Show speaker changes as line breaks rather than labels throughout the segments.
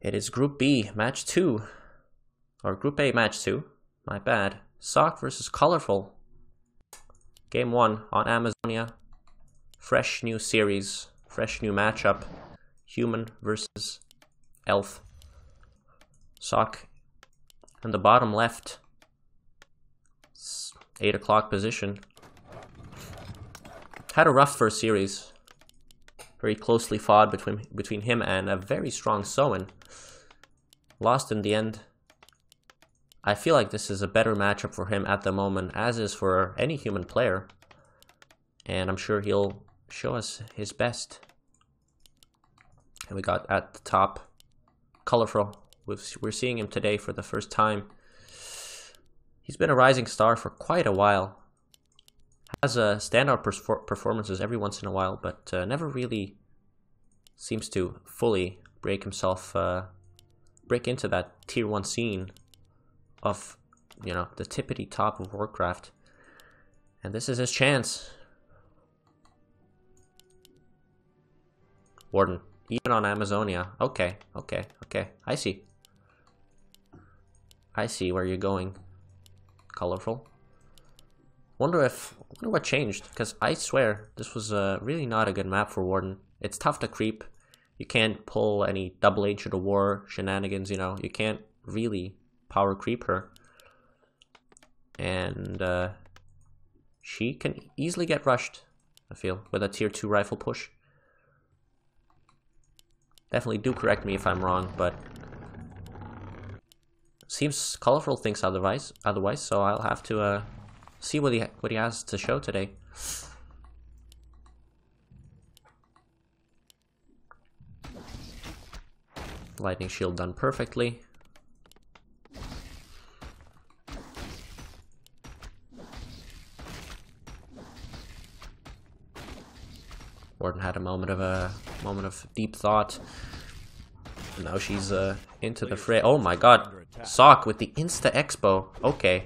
It is Group B, match two. Or Group A, match two. My bad. Sok versus Colorful. Game one on Amazonia. Fresh new series. Fresh new matchup. Human versus Elf. Sok in the bottom left. 8 o'clock position. Had a rough first series. Very closely fought between between him and a very strong Soen. Lost in the end. I feel like this is a better matchup for him at the moment, as is for any human player. And I'm sure he'll show us his best. And we got at the top, Colorful. We're seeing him today for the first time. He's been a rising star for quite a while. Has a uh, standout performances every once in a while, but uh, never really seems to fully break himself, uh, break into that tier one scene of, you know, the tippity top of Warcraft. And this is his chance. Warden, even on Amazonia. Okay, okay, okay. I see. I see where you're going colorful. Wonder if wonder what changed because I swear this was uh, really not a good map for Warden. It's tough to creep. You can't pull any double Ancient of the War shenanigans. You know you can't really power creep her, and uh, she can easily get rushed. I feel with a tier two rifle push. Definitely do correct me if I'm wrong, but seems colorful thinks otherwise. Otherwise, so I'll have to uh, see what he what he has to show today. Lightning shield done perfectly. Warden had a moment of a moment of deep thought. Now she's uh, into the fray. Oh my god. Sok with the Insta Expo. Okay.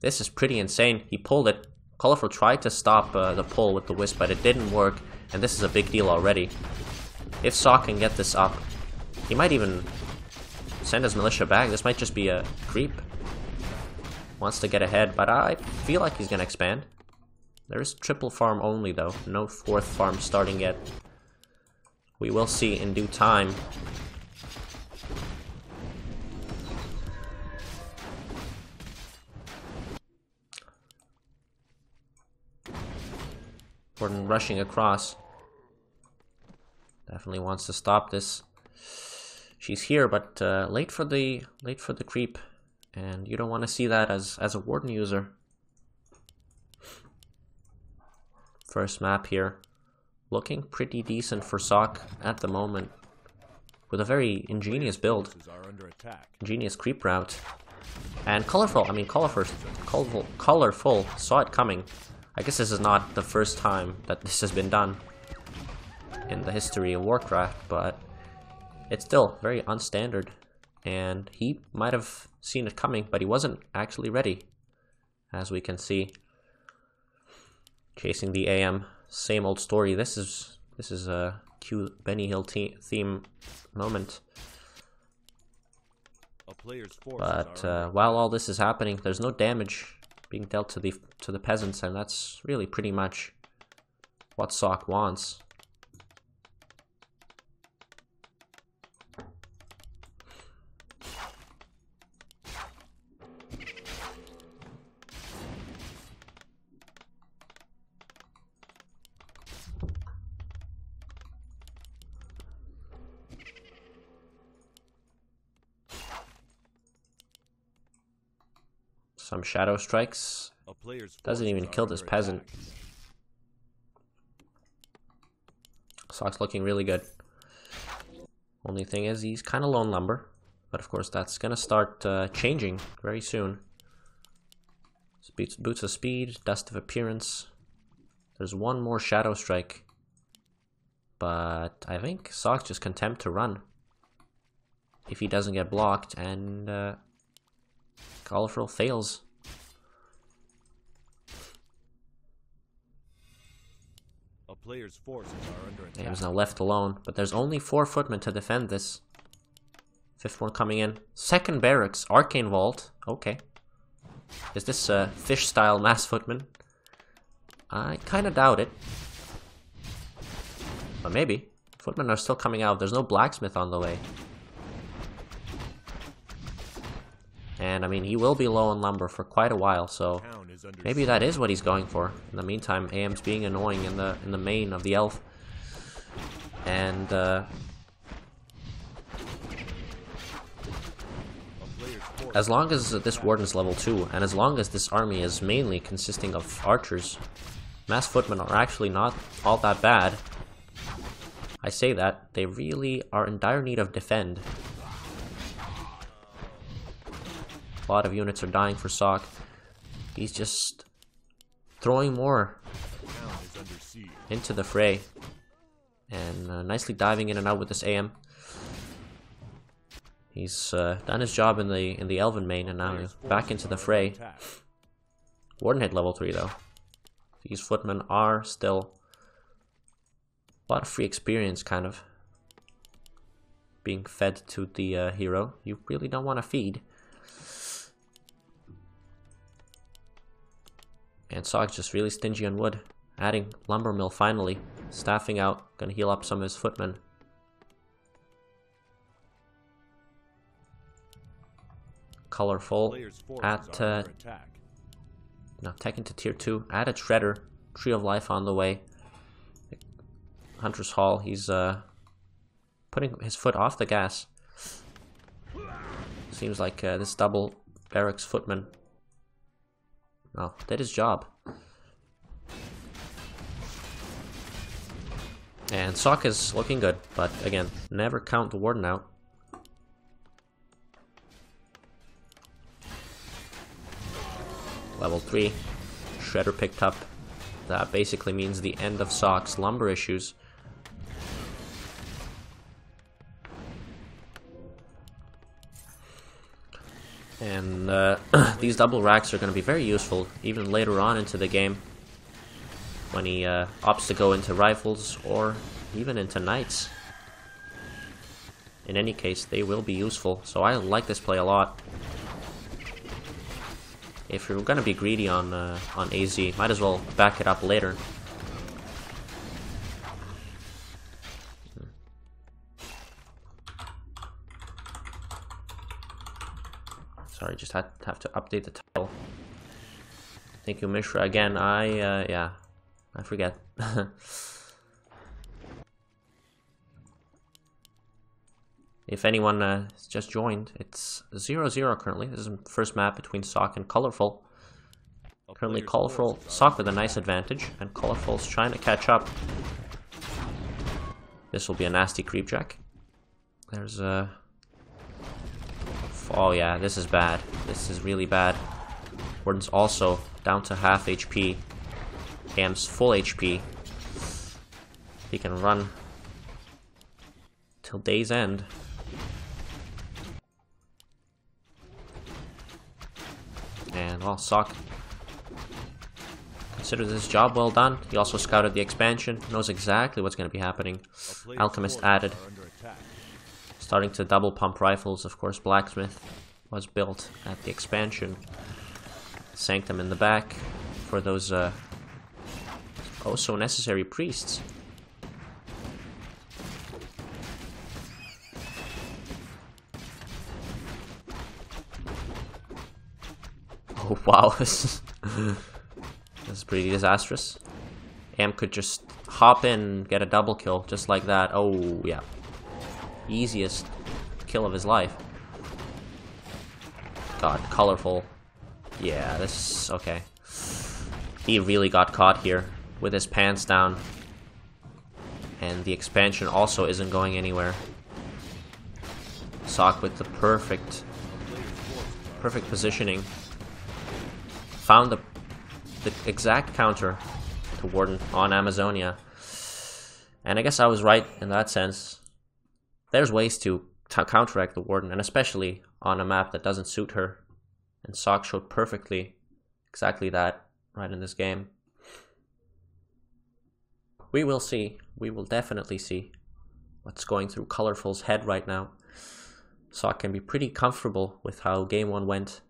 This is pretty insane. He pulled it. Colorful tried to stop uh, the pull with the Wisp, but it didn't work. And this is a big deal already. If Sok can get this up, he might even send his militia back. This might just be a creep. Wants to get ahead, but I feel like he's gonna expand. There is triple farm only though. No fourth farm starting yet. We will see in due time. Warden rushing across. Definitely wants to stop this. She's here, but uh, late for the late for the creep, and you don't want to see that as as a warden user. First map here, looking pretty decent for Sok at the moment, with a very ingenious build, ingenious creep route, and colorful. I mean, colorful, colorful, colorful. Saw it coming I guess this is not the first time that this has been done in the history of Warcraft, but it's still very unstandard. And he might have seen it coming, but he wasn't actually ready, as we can see. Chasing the AM, same old story. This is this is a cute Benny Hill theme moment. But uh, while all this is happening, there's no damage being dealt to the to the peasants, and that's really pretty much what Sok wants. Some shadow strikes. Doesn't even kill this peasant. Sok's looking really good. Only thing is he's kind of lone lumber. But of course that's going to start uh, changing very soon. Boots, boots of speed, dust of appearance. There's one more shadow strike. But I think Sok's just contempt to run. If he doesn't get blocked and uh, Colorful fails. Player's forces are under attack. He was now left alone, but there's only four footmen to defend this. Fifth one coming in. Second barracks, Arcane Vault. Okay. Is this a fish style mass footman? I kind of doubt it. But maybe. Footmen are still coming out. There's no blacksmith on the way. And I mean, he will be low on lumber for quite a while, so maybe that is what he's going for. In the meantime, AM's being annoying in the in the main of the elf. And uh, as long as this warden's level 2, and as long as this army is mainly consisting of archers, mass footmen are actually not all that bad. I say that, they really are in dire need of defend. A lot of units are dying for Sok. He's just throwing more into the fray. And uh, nicely diving in and out with this AM. He's uh, done his job in the in the Elven main and now he's back into the fray. Warden hit level 3 though. These footmen are still a lot of free experience kind of being fed to the uh, hero. You really don't want to feed. And Sok's just really stingy on wood. Adding lumber mill finally. Staffing out. Gonna heal up some of his footmen. Colorful. At uh, now tech to tier 2. Add a shredder. Tree of life on the way. Hunter's Hall. He's uh putting his foot off the gas. Seems like uh, this double barracks footman well, did his job. And Sok is looking good, but again, never count the Warden out. Level 3. Shredder picked up. That basically means the end of Sok's lumber issues. And uh, these double racks are going to be very useful even later on into the game when he uh, opts to go into rifles or even into knights. In any case, they will be useful, so I like this play a lot. If you're going to be greedy on uh, on AZ, might as well back it up later. Sorry, just had have to update the title. Thank you, Mishra. Again, I, uh, yeah, I forget. if anyone uh, just joined, it's 0-0 currently. This is the first map between Sok and Colorful. Currently, Colorful, Sok with a nice advantage, and Colorful's trying to catch up. This will be a nasty creep jack. There's a... Uh, Oh yeah, this is bad. This is really bad. Warden's also down to half HP. AM's full HP. He can run till day's end. And well, Sok considers this job well done. He also scouted the expansion, knows exactly what's going to be happening. Alchemist added starting to double pump rifles. Of course, Blacksmith was built at the expansion. Sanctum in the back for those uh, oh so necessary priests. Oh wow, this is pretty disastrous. Am could just hop in, get a double kill, just like that. Oh, yeah easiest kill of his life. God, colorful. Yeah, this okay. He really got caught here with his pants down. And the expansion also isn't going anywhere. Sok with the perfect perfect positioning. Found the the exact counter to Warden on Amazonia. And I guess I was right in that sense there's ways to counteract the Warden, and especially on a map that doesn't suit her. And Sok showed perfectly exactly that right in this game. We will see. We will definitely see what's going through Colorful's head right now. Sok can be pretty comfortable with how game one went.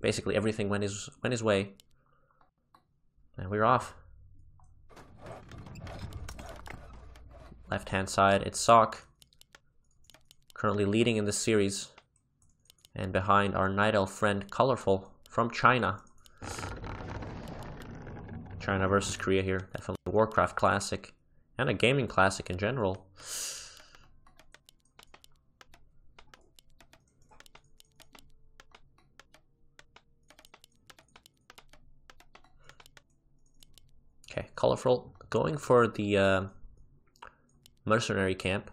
Basically everything went his went his way. And we're off. Left hand side, it's Sok. Currently leading in the series. And behind our Night Elf friend Colorful from China. China versus Korea here. Definitely a Warcraft classic. And a gaming classic in general. Okay, colorful. Going for the uh, mercenary camp.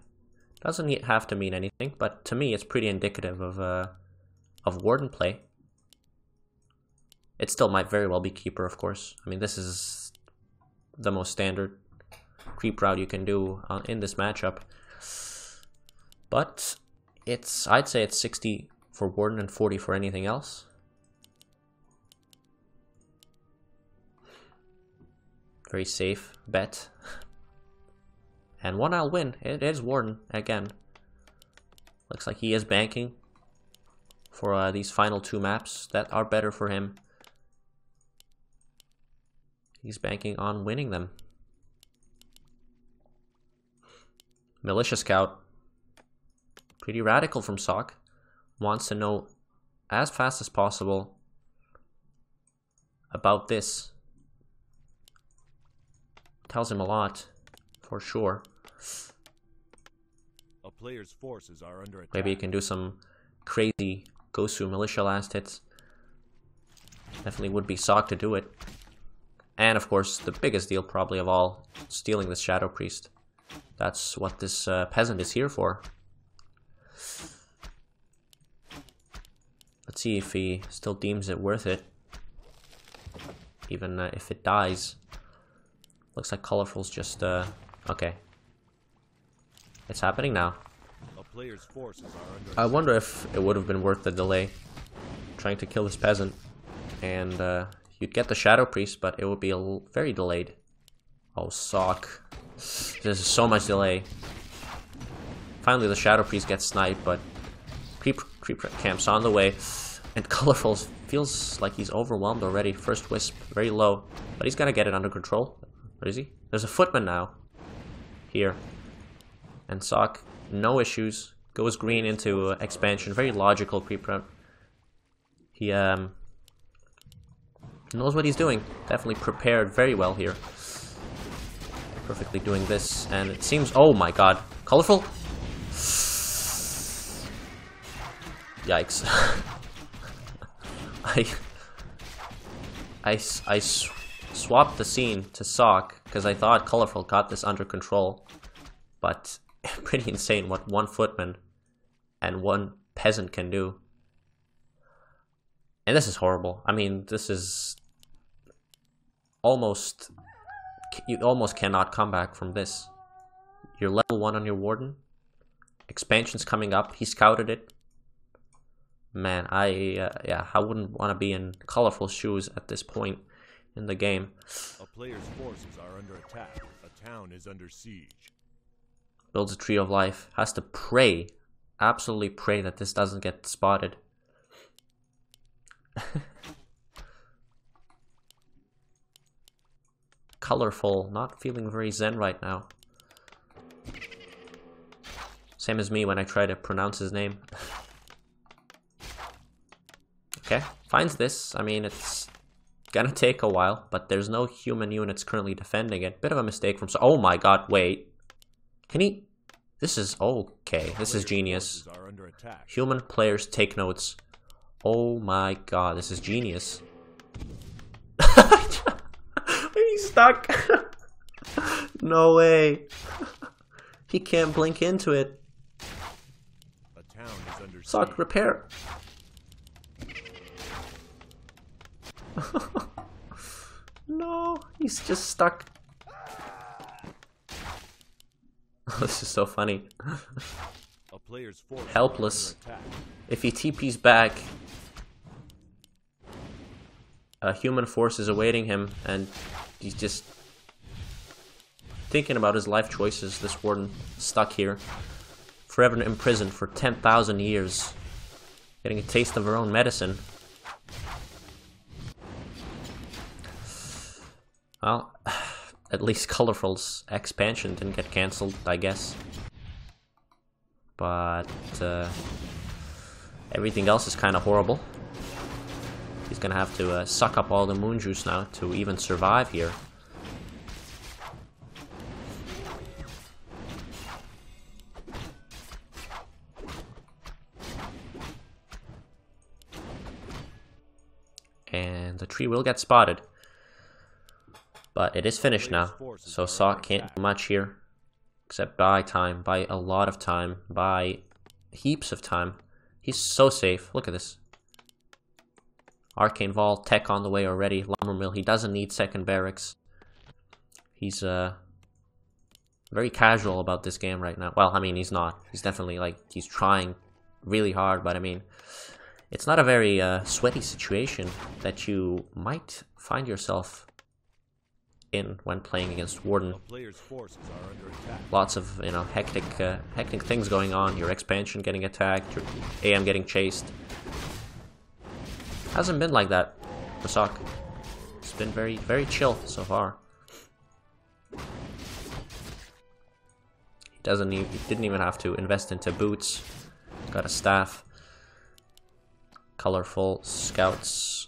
Doesn't have to mean anything, but to me it's pretty indicative of uh, of warden play. It still might very well be keeper, of course. I mean, this is the most standard creep route you can do uh, in this matchup. But it's, I'd say it's 60 for warden and 40 for anything else. Very safe bet. And one I'll win. It is Warden again. Looks like he is banking for uh, these final two maps that are better for him. He's banking on winning them. Militia Scout. Pretty radical from Sok. Wants to know as fast as possible about this. Tells him a lot, for sure.
A player's forces are under attack.
Maybe you can do some crazy Gosu militia last hits. Definitely would be Sok to do it. And of course, the biggest deal probably of all, stealing this Shadow Priest. That's what this uh, peasant is here for. Let's see if he still deems it worth it. Even uh, if it dies. Looks like Colorful's just, uh, okay. It's happening now.
A player's forces are under
I wonder if it would have been worth the delay. Trying to kill this peasant. And, uh, you'd get the Shadow Priest, but it would be a l- very delayed. Oh, Sok. There's so much delay. Finally, the Shadow Priest gets sniped, but creep, creep camp's on the way. And Colorful feels like he's overwhelmed already. First Wisp, very low. But he's gonna get it under control. Where is he? There's a Footman now. Here. And Sok, no issues. Goes green into expansion. Very logical route. He um, knows what he's doing. Definitely prepared very well here. Perfectly doing this. And it seems... Oh my god. Colorful? Yikes. I... I, I s- swapped the scene to Sok because I thought Colorful got this under control. But pretty insane what one footman and one peasant can do. And this is horrible. I mean, this is almost you almost cannot come back from this. You're level one on your warden. Expansion's coming up. He scouted it. Man, I uh, yeah, I wouldn't want to be in colorful shoes at this point in the game.
A player's forces are under attack. A town is under siege.
Builds a tree of life. Has to pray, absolutely pray that this doesn't get spotted. Colorful, not feeling very zen right now. Same as me when I try to pronounce his name. okay, finds this. I mean, it's gonna take a while, but there's no human units currently defending it. Bit of a mistake from... So oh my god, wait. Can he... This is... Okay, this is genius. Human players take notes. Oh my god, this is genius. He's stuck. no way. he can't blink into it.
Sok
repair. no, he's just stuck. this is so funny.
A player's
Helpless. If he TP's back, a human force is awaiting him, and he's just thinking about his life choices. This warden stuck here forever imprisoned for 10,000 years, getting a taste of her own medicine. Well, at least Colorful's expansion didn't get cancelled, I guess. But uh, everything else is kind of horrible. He's gonna have to uh, suck up all the moon juice now to even survive here. And the tree will get spotted. But it is finished now, so Sok can't do much here. Except buy time, buy a lot of time, buy heaps of time. He's so safe. Look at this. Arcane Vault, tech on the way already. Lumber Mill, he doesn't need second barracks. He's uh very casual about this game right now. Well, I mean, he's not. He's definitely like he's trying really hard, but I mean, it's not a very uh, sweaty situation that you might find yourself in when playing against Warden. Lots of you know hectic, uh, hectic things going on. Your expansion getting attacked, your AM getting chased. Hasn't been like that for Sok. It's been very, very chill so far. He doesn't. Even, he didn't even have to invest into boots. Got a staff. Colorful scouts.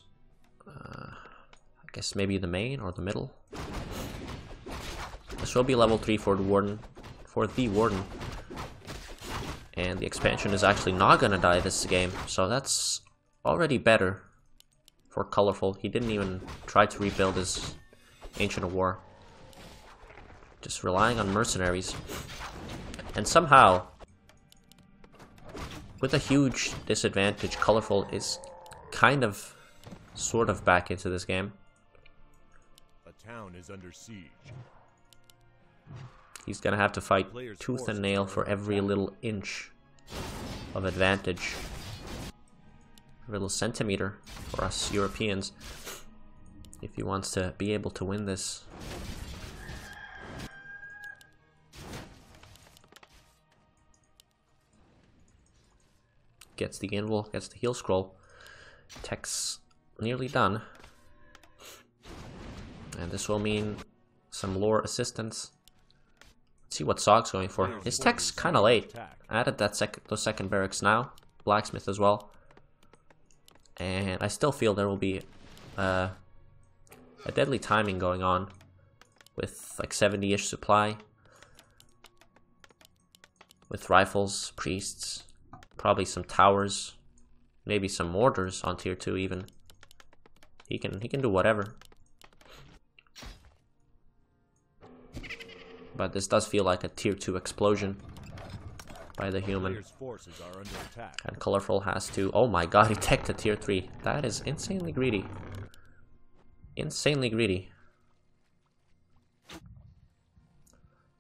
Uh, I guess maybe the main or the middle. This will be level 3 for the Warden. For the Warden. And the expansion is actually not gonna die this game, so that's already better for Colorful. He didn't even try to rebuild his Ancient War. Just relying on mercenaries. And somehow, with a huge disadvantage, Colorful is kind of, sort of back into this game.
Town is under siege.
He's gonna have to fight tooth and nail for every little inch of advantage. Every little centimeter for us Europeans. If he wants to be able to win this. Gets the invul, gets the heal scroll. Tech's nearly done. And this will mean some lore assistance. Let's see what Sok's going for. His tech's kind of late. Added that sec those second barracks now. Blacksmith as well. And I still feel there will be uh, a deadly timing going on with like 70-ish supply. With rifles, priests, probably some towers, maybe some mortars on tier 2 even. He can he can do whatever. But this does feel like a tier 2 explosion by the human. And Colorful has to... Oh my god, he teched a tier 3. That is insanely greedy. Insanely greedy.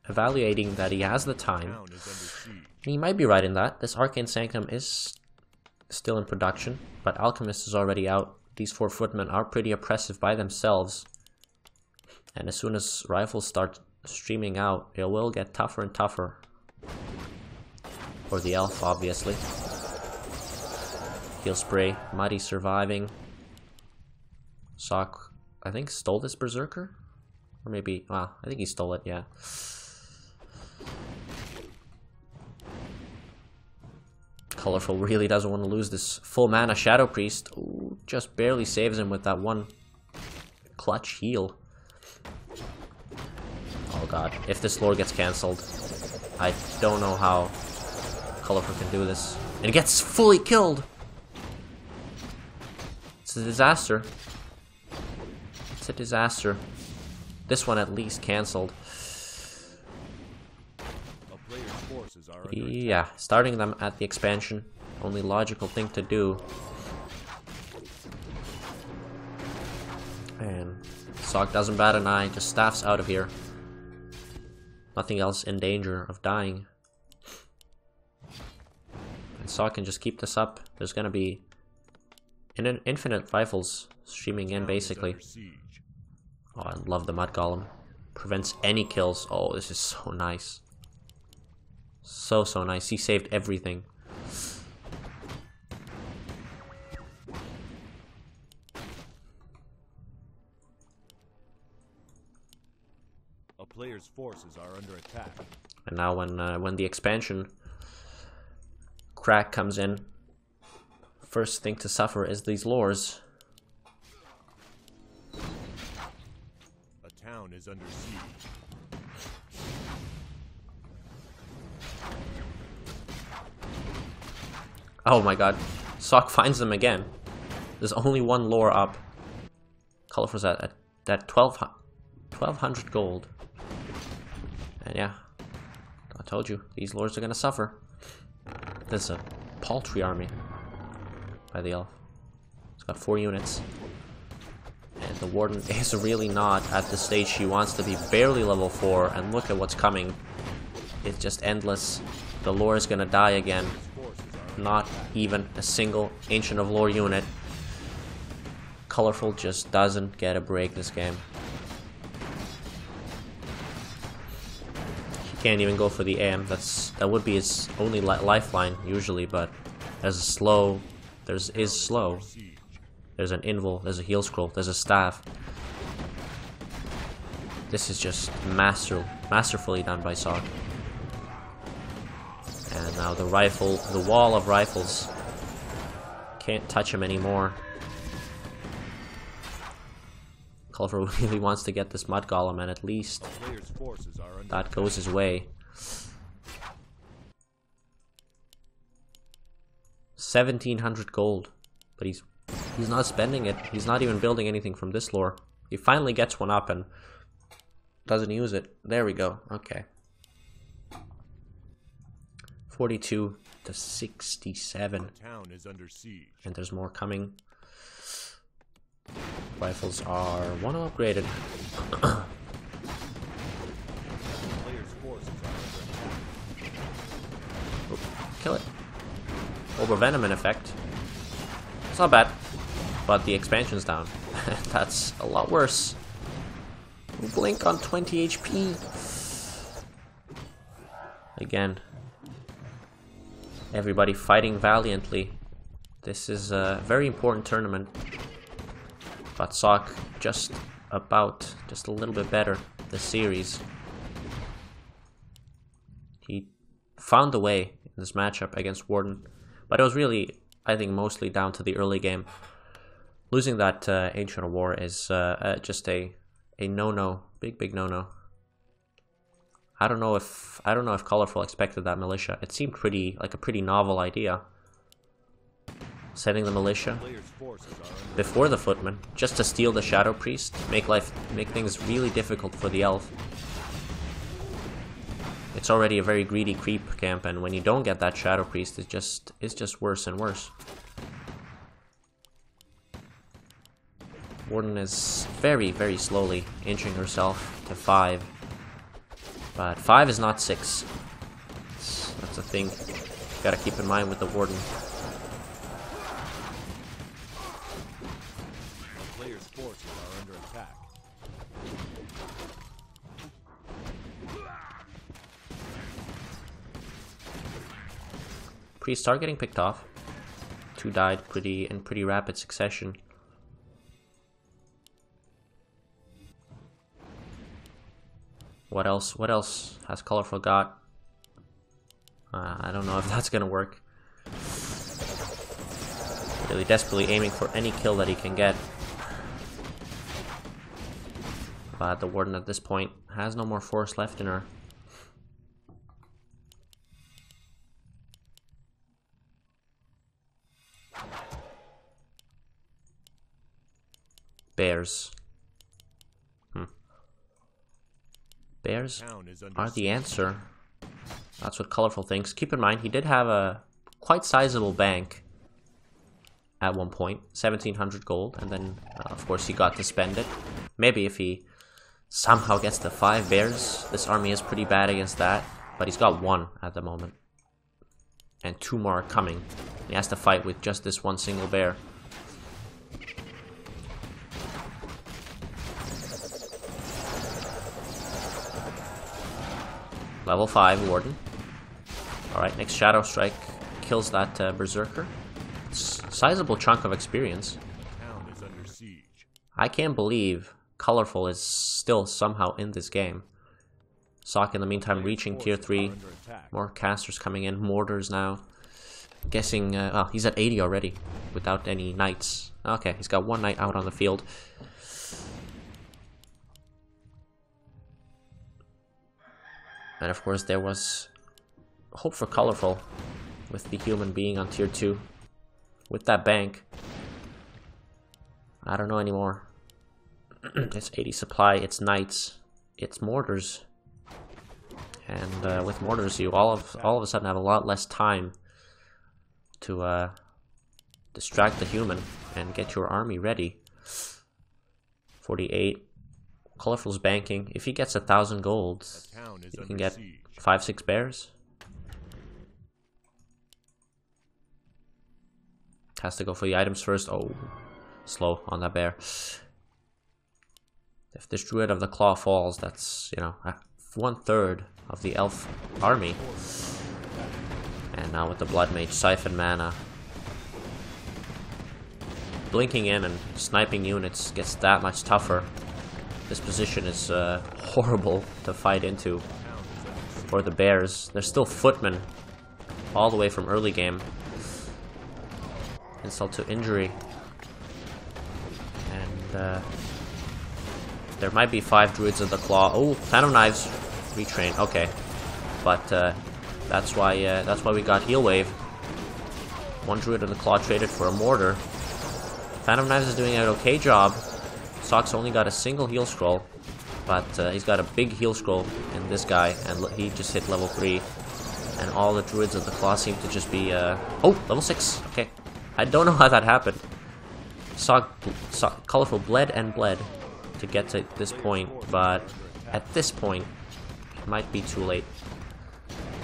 Evaluating that he has the time. He might be right in that. This Arcane Sanctum is still in production, but Alchemist is already out. These four footmen are pretty oppressive by themselves. And as soon as rifles start streaming out, it will get tougher and tougher. For the elf, obviously. Heal spray, Muddy surviving. Sok, I think, stole this Berserker? Or maybe, well, I think he stole it, yeah. Colorful really doesn't want to lose this full mana Shadow Priest. Ooh, just barely saves him with that one clutch heal. God, if this lore gets cancelled, I don't know how Colorful can do this. And it gets fully killed! It's a disaster. It's a disaster. This one at least cancelled. Yeah, starting them at the expansion. Only logical thing to do. And Sok doesn't bat an eye, just staffs out of here. Nothing else in danger of dying. And I can just keep this up. There's gonna be in infinite rifles streaming in basically. Oh, I love the Mud Golem. Prevents any kills. Oh, this is so nice. So, so nice. He saved everything.
Player's forces are under attack.
And now when uh, when the expansion crack comes in, first thing to suffer is these lores.
A town is under siege.
Oh my god. Sok finds them again. There's only one lore up. Colorful's at, at, at 12, 1200 gold. And yeah, I told you, these lores are gonna suffer. This is a paltry army by the elf. It's got four units. And the warden is really not at the stage she wants to be, barely level 4, and look at what's coming. It's just endless. The lore is gonna die again. Not even a single Ancient of Lore unit. Colorful just doesn't get a break this game. Can't even go for the AM. That's that would be his only li lifeline usually, but there's a slow. There's is slow. There's an invul. There's a heal scroll. There's a staff. This is just master masterfully done by Sok. And now the rifle, the wall of rifles. Can't touch him anymore. Colorful really wants to get this mud golem, and at least
Player's forces are under
that goes his way. 1700 gold. But he's he's not spending it. He's not even building anything from this lore. He finally gets one up and doesn't use it. There we go. Okay. 42 to 67
town is under siege.
and there's more coming. Rifles are one upgraded. Kill it. Orb of Venom in effect. It's not bad. But the expansion's down. That's a lot worse. Blink on 20 HP. Again. Everybody fighting valiantly. This is a very important tournament. But Sok just about, just a little bit better this series. He found a way in this matchup against Warden, but it was really, I think, mostly down to the early game. Losing that uh, Ancient War is uh, uh, just a a no-no, big big no-no. I don't know if I don't know if Colorful expected that militia. It seemed pretty like a pretty novel idea. Sending the militia before the footman just to steal the shadow priest, make life make things really difficult for the elf. It's already a very greedy creep camp, and when you don't get that shadow priest, it just it's just worse and worse. Warden is very, very slowly inching herself to five, but five is not six. That's, that's a thing you gotta keep in mind with the warden.
player's forces are under attack.
Priests are getting picked off. Two died pretty in pretty rapid succession. What else? What else has Colorful got? Uh, I don't know if that's gonna work. Really desperately aiming for any kill that he can get. But the Warden at this point has no more force left in her. Bears. Hmm. Bears
Town is under
are the answer. That's what Colorful thinks. Keep in mind, he did have a quite sizable bank at one point 1700 gold, and then, uh, of course, he got to spend it. Maybe if he somehow gets the five bears, this army is pretty bad against that, but he's got one at the moment. And two more are coming. He has to fight with just this one single bear. Level 5 Warden. Alright, next Shadow Strike kills that uh, Berserker. S sizable chunk of experience.
Town is under siege.
I can't believe Colorful is still somehow in this game. Sok in the meantime reaching tier 3. More casters coming in. Mortars now. Guessing, uh, oh, he's at 80 already without any knights. Okay, he's got one knight out on the field. And of course there was hope for Colorful with the human being on tier 2. With that bank. I don't know anymore. it's 80 supply, it's knights, it's mortars. And uh, with mortars, you all of all of a sudden have a lot less time to uh, distract the human and get your army ready. 48. Colorful's banking. If he gets a thousand gold, you can get
siege.
five, six bears. Has to go for the items first. Oh, slow on that bear. If this druid of the claw falls, that's you know one third of the elf army. And now with the blood mage siphon mana, blinking in and sniping units gets that much tougher. This position is uh, horrible to fight into for the bears. They're still footmen all the way from early game. Insult to injury. And uh, there might be five druids of the claw. Oh, Fan of Knives retrain. Okay, but uh, that's why uh, that's why we got heal wave. One druid of the claw traded for a mortar. Fan of Knives is doing an okay job. Sok's only got a single heal scroll, but uh, he's got a big heal scroll in this guy, and he just hit level three. And all the druids of the claw seem to just be uh... oh level six. Okay, I don't know how that happened. Sok, Sok colorful bled and bled to get to this point, but at this point, it might be too late.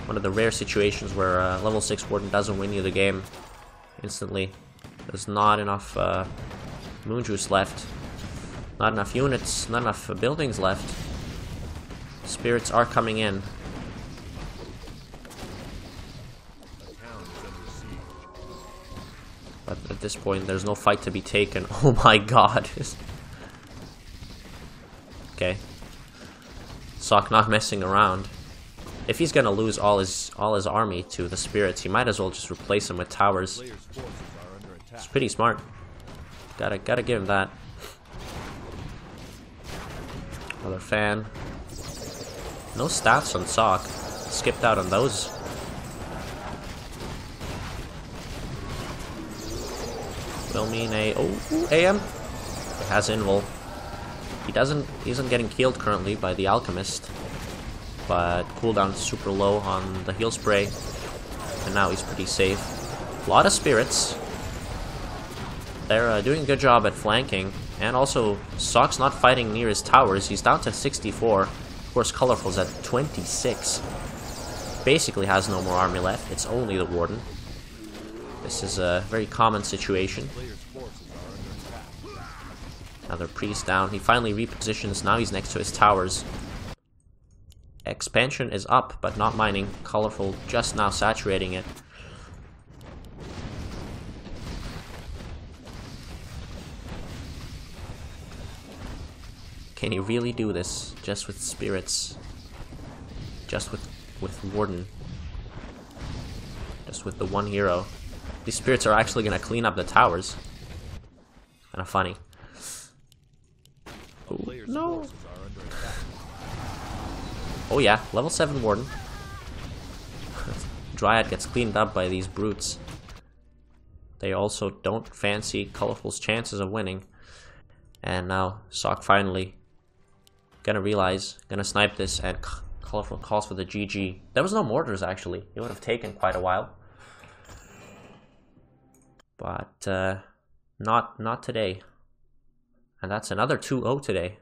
One of the rare situations where uh, level 6 Warden doesn't win you the game instantly. There's not enough uh, moon juice left. Not enough units, not enough buildings left. Spirits are coming in. But at this point, there's no fight to be taken. Oh my god. okay. Sok not messing around. If he's gonna lose all his all his army to the spirits, he might as well just replace him with towers. It's pretty smart. Gotta gotta give him that. Another fan. No stats on Sok. Skipped out on those. Will mean a oh AM. It has invul. He doesn't he isn't getting killed currently by the alchemist. But cooldown super low on the heal spray. And now he's pretty safe. A lot of spirits. They're uh, doing a good job at flanking. And also, Sok's not fighting near his towers. He's down to 64. Of course, Colorful's at 26. Basically has no more army left. It's only the Warden. This is a very common situation. Another priest down. He finally repositions. Now he's next to his towers. Expansion is up, but not mining. Colorful just now saturating it. Can he really do this just with spirits? Just with with Warden? Just with the one hero? These spirits are actually gonna clean up the towers. Kinda funny. Oh,
Players'
no.
forces are under attack.
Oh yeah, level 7 Warden. Dryad gets cleaned up by these brutes. They also don't fancy Colorful's chances of winning. And now Sok finally gonna realize, gonna snipe this, and Colorful calls for the GG. There was no mortars actually. It would have taken quite a while. But uh, not not today. And that's another 2-0 today.